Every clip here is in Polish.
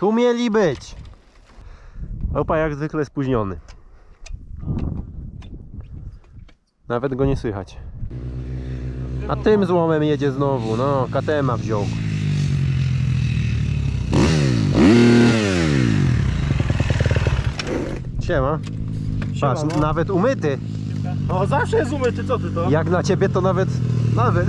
Tu mieli być. Opa jak zwykle spóźniony. Nawet go nie słychać. A tym złomem jedzie znowu. No, KTM wziął. Siema. Patrz, Siema, no. nawet umyty. O, zawsze jest umyty, co ty to? Jak na ciebie to nawet. Nawet.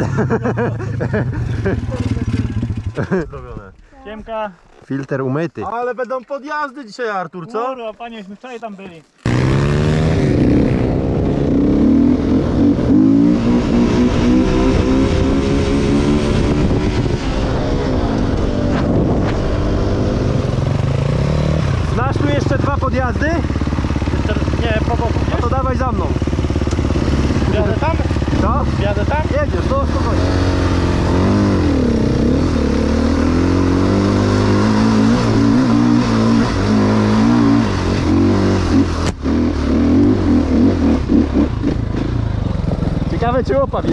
Siemka. Filtr umyty. Ale będą podjazdy dzisiaj, Artur, co? Kurwa, panieśmy wczoraj tam byli. Znasz tu jeszcze dwa podjazdy? Nie, po boku. No to dawaj za mną. Jadę tam? Co? Jadę tam? Jedziesz, no spokojnie. Ciekawe czy opa wie.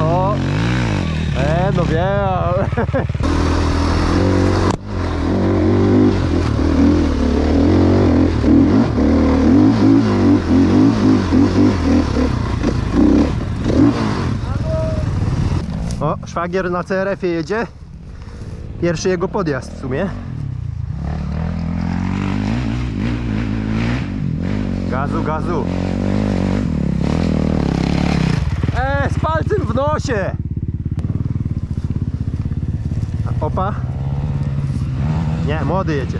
O! E, no wiem. O, szwagier na CRF-ie jedzie. Pierwszy jego podjazd w sumie. Gazu, gazu. E, z palcem w nosie. Opa. Nie, młody jedzie.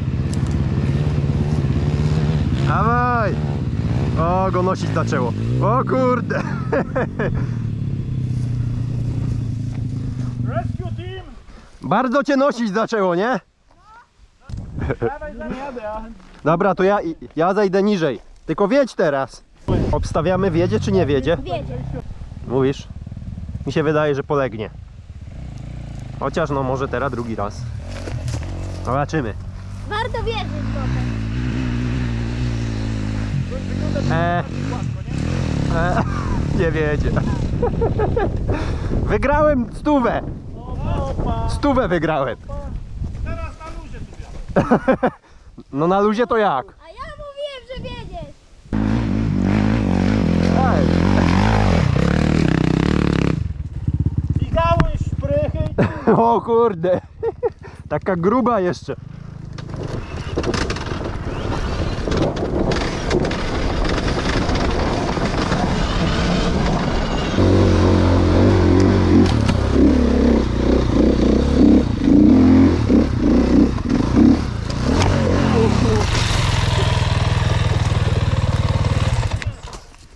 Dawaj. O, go nosić zaczęło. O kurde. Rescue team! Bardzo cię nosić zaczęło, nie? Dobra, to ja, ja zejdę niżej. Tylko wiedź teraz. Obstawiamy wiedzie czy nie wiedzie? Wiedzie. Mówisz? Mi się wydaje, że polegnie. Chociaż no może teraz drugi raz. Zobaczymy. Warto wierzyć trochę. E, e, nie wiedzie. Wygrałem stówę. Stówę wygrałem. Teraz na luzie tu. No na luzie to jak? A ja mówiłem, że wiedziesz. Ej, Migałeś, szprychy i o kurde. Taka gruba jeszcze.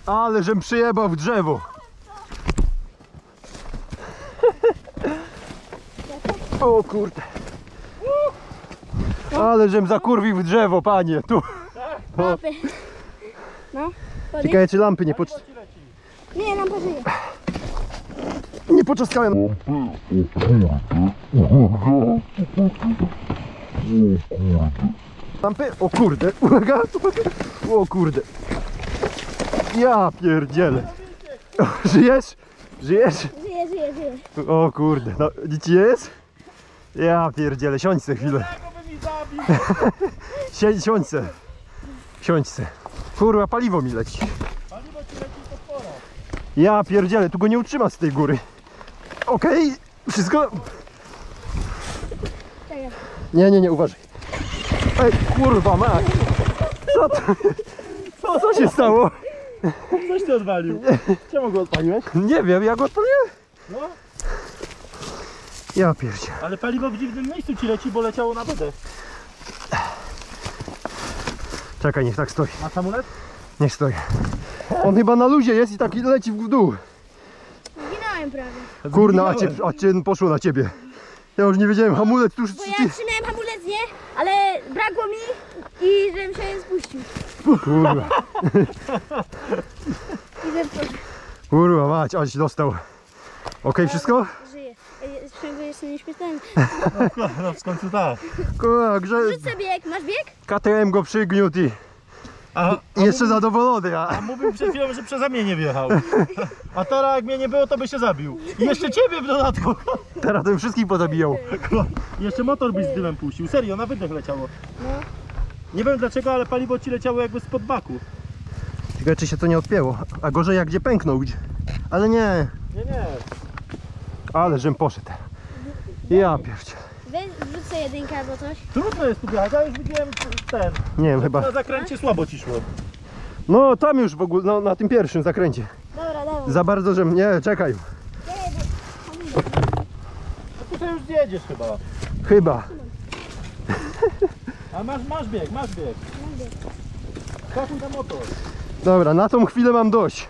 Ale żem przyjebał w drzewo. O kurde. Ale żem zakurwił w drzewo, panie. Tu. Łapy. No, podjedź. Ciekawe czy lampy nie, pocz... Nie, nam pożyje. nie poczaskałem. Lampy? O kurde. Uwaga. O kurde. Ja pierdzielę. O, Żyjesz? Żyjesz? Żyje, żyje, żyje. O kurde. No, nic jest? Ja pierdzielę. Siądź se chwilę. tego by mi zabił. Siedź, siądź se. Siądź se. Kurwa, paliwo mi leci. Paliwo ci leci pod porą. Ja pierdzielę, tu go nie utrzyma z tej góry. Okej, wszystko? Czekaj. Nie, nie, nie, uważaj. Ej, kurwa mać. Co to? Co, co się stało? Coś ty odwalił. Czemu go odpaliłeś? Nie wiem, jak odpaliłem? No, Ja pierdzie. ale paliwo w dziwnym miejscu ci leci, bo leciało na wodę. Czekaj, niech tak stoi. Masz amulet? Niech stoi. On chyba na luzie jest i tak leci w dół. Zginąłem prawie. Kurna, a, cię, a cię poszło na ciebie. Ja już nie wiedziałem, hamulec tuż... Bo ja trzymałem hamulec, nie? Ale brakło mi i żebym się nie spuścił. Kurwa, I kurwa mać, aś dostał. Okej, wszystko? Jeszcze nieśmiertelny. No w końcu tak. Kurwa, grze... Rzuć sobie bieg. Masz bieg? KTM go przygniótł i A, I jeszcze zadowolony, a a mówił przed chwilą, że przeze mnie nie wjechał. A teraz jak mnie nie było, to by się zabił. I jeszcze ciebie w dodatku. teraz to wszystkich pozabijał. Jeszcze motor byś z dymem puścił. Serio, na wydech leciało. No. Nie wiem dlaczego, ale paliwo ci leciało jakby spod baku. Ciekawe czy się to nie odpięło. A gorzej jak gdzie pęknął gdzie. Ale nie, Nie, nie. ale żem poszedł. Ja pierdzie. Weź wrzucę jedynkę albo coś. Trudno jest tu wjechać, ja już widziałem ten. Nie wiem, chyba. Na zakręcie słabo ci szło. No tam już w ogóle, no, na tym pierwszym zakręcie. Dobra, dawaj. Za bardzo, żem. Nie, czekaj. No tu sobie już zjedziesz chyba. Chyba. A masz, masz bieg, masz bieg. Skakuj na motor. Dobra, na tą chwilę mam dość.